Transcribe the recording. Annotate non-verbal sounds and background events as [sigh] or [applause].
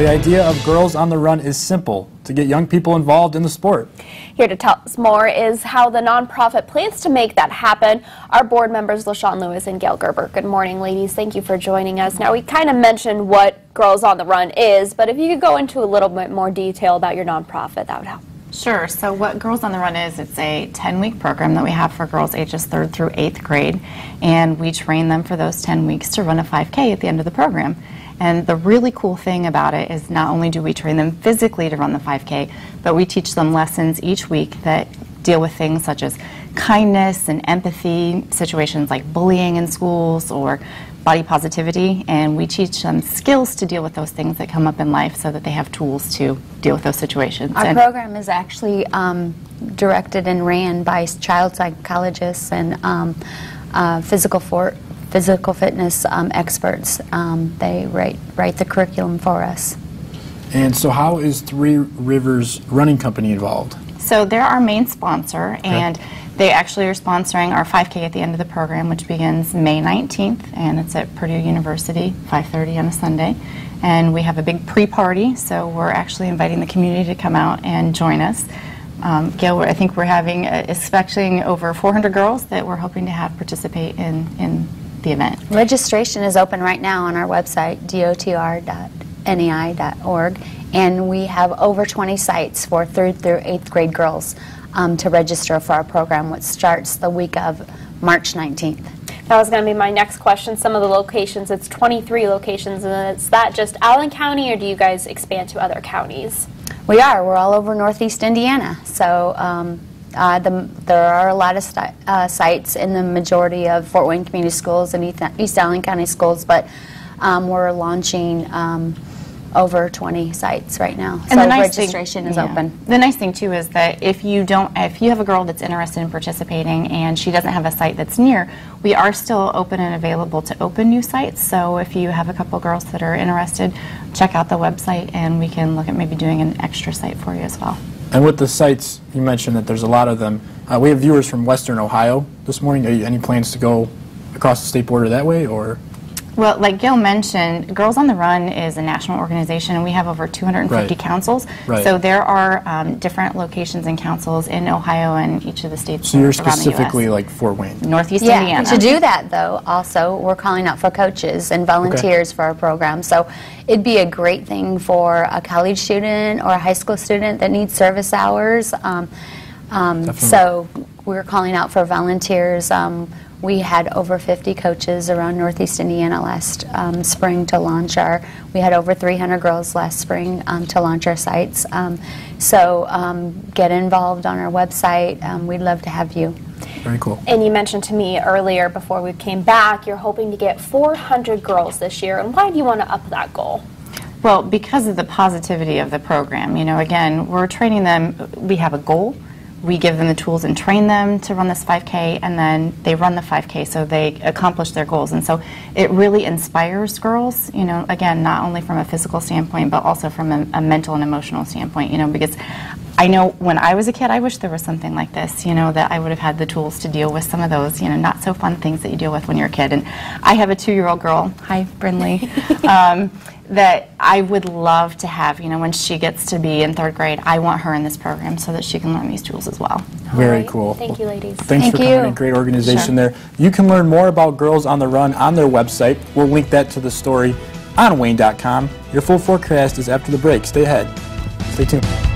The idea of Girls on the Run is simple to get young people involved in the sport. Here to tell us more is how the nonprofit plans to make that happen. Our board members, LaShawn Lewis and Gail Gerber. Good morning, ladies. Thank you for joining us. Now, we kind of mentioned what Girls on the Run is, but if you could go into a little bit more detail about your nonprofit, that would help. Sure. So what Girls on the Run is, it's a 10-week program that we have for girls ages 3rd through 8th grade, and we train them for those 10 weeks to run a 5K at the end of the program. And the really cool thing about it is not only do we train them physically to run the 5K, but we teach them lessons each week that deal with things such as kindness and empathy, situations like bullying in schools or body positivity, and we teach them skills to deal with those things that come up in life so that they have tools to deal with those situations. Our And- program is actually um, directed and ran by child psychologists and um, uh, physical for physical fitness um, experts. Um, they write write the curriculum for us. And so, how is Three Rivers Running Company involved? So they're our main sponsor, and they actually are sponsoring our 5K at the end of the program, which begins May 19th, and it's at Purdue University, 5:30 on a Sunday. And we have a big pre-party, so we're actually inviting the community to come out and join us. Um, Gail, I think we're having, uh, expecting over 400 girls that we're hoping to have participate in, in the event. Registration is open right now on our website, dotr.nei.org, and we have over 20 sites for third through eighth grade girls um, to register for our program, which starts the week of March 19th. That was going to be my next question. Some of the locations, it's 23 locations, and is that just Allen County, or do you guys expand to other counties? We are. We're all over Northeast Indiana. So um, uh, the, there are a lot of uh, sites in the majority of Fort Wayne Community Schools and East, East Allen County Schools, but um, we're launching um, over 20 sites right now. so the nice thing- registration is yeah. open. The nice thing too is that if you don't, if you have a girl that's interested in participating and she doesn't have a site that's near, we are still open and available to open new sites. So if you have a couple girls that are interested, check out the website and we can look at maybe doing an extra site for you as well. And with the sites, you mentioned that there's a lot of them. Uh, we have viewers from Western Ohio this morning. Are you, any plans to go across the state border that way, or? Well, like Gail mentioned, Girls on the Run is a national organization, and we have over 250 Right. councils. Right. So there are um, different locations and councils in Ohio and each of the states So you're around the U.S. specifically like Fort Wayne. Northeast Yeah, Indiana. to do that though, also, we're calling out for coaches and volunteers for our program. So it'd be a great thing for a college student or a high school student that needs service hours. Um, um, so we're calling out for volunteers. Um, we had over 50 coaches around Northeast Indiana last um, spring to launch our. We had over 300 girls last spring um, to launch our sites. Um, so um, get involved on our website. Um, we'd love to have you. Very cool. And you mentioned to me earlier before we came back, you're hoping to get 400 girls this year. And why do you want to up that goal? Well, because of the positivity of the program, you know, again, we're training them, we have a goal, we give them the tools and train them to run this 5K, and then they run the 5K so they accomplish their goals. And so it really inspires girls, you know, again, not only from a physical standpoint, but also from a, a mental and emotional standpoint, you know, because I know when I was a kid, I wish there was something like this, you know, that I would have had the tools to deal with some of those, you know, not so fun things that you deal with when you're a kid. And I have a two year old girl, hi, Brinley, [laughs] um, that I would love to have, you know, when she gets to be in third grade, I want her in this program so that she can learn these tools as well. Very All right. cool. Thank you, ladies. Thanks Thank for you. coming in. Great organization Sure. there. You can learn more about Girls on the Run on their website. We'll link that to the story on WANE.com. Your full forecast is after the break. Stay ahead. Stay tuned.